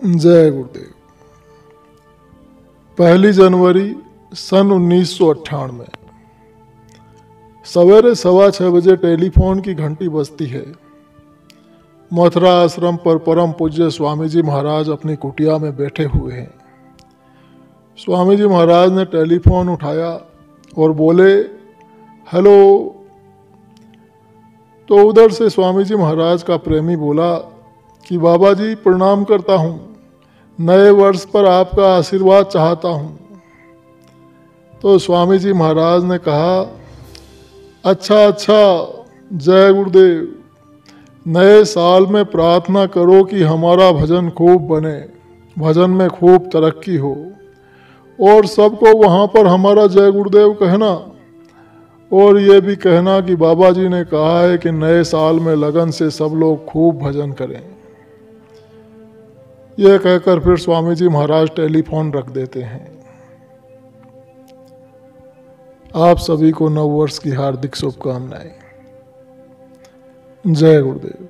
जय गुरुदेव। पहली जनवरी सन उन्नीस अट्ठानवे सवेरे सवा छः बजे टेलीफोन की घंटी बजती है। मथुरा आश्रम पर परम पूज्य स्वामी जी महाराज अपनी कुटिया में बैठे हुए हैं। स्वामी जी महाराज ने टेलीफोन उठाया और बोले, हेलो। तो उधर से स्वामी जी महाराज का प्रेमी बोला कि बाबा जी प्रणाम करता हूँ। नए वर्ष पर आपका आशीर्वाद चाहता हूँ। तो स्वामी जी महाराज ने कहा अच्छा अच्छा जय गुरुदेव। नए साल में प्रार्थना करो कि हमारा भजन खूब बने, भजन में खूब तरक्की हो। और सबको वहाँ पर हमारा जय गुरुदेव कहना। और ये भी कहना कि बाबा जी ने कहा है कि नए साल में लगन से सब लोग खूब भजन करें। यह कहकर फिर स्वामी जी महाराज टेलीफोन रख देते हैं। आप सभी को नव वर्ष की हार्दिक शुभकामनाएँ। जय गुरुदेव।